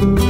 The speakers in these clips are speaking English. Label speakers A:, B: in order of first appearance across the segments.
A: What's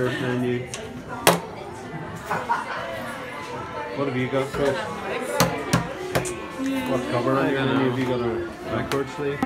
A: your menu? What have you got, Chris? What cover on your menu? Have you got a sleeve?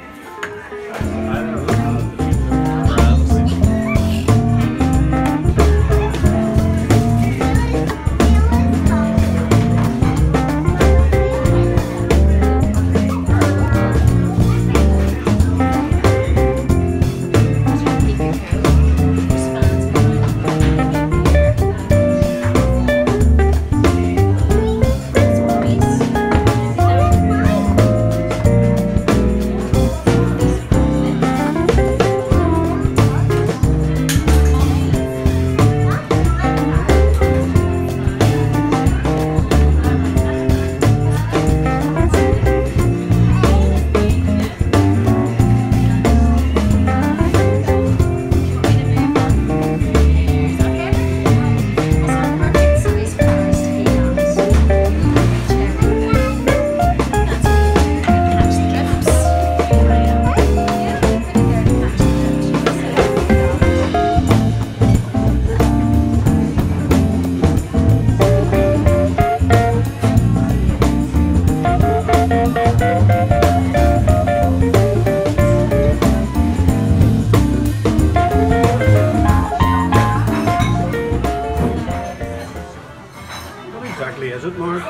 A: Exactly is it, Mark?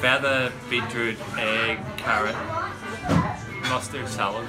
B: Feta, beetroot, egg, carrot, mustard salad.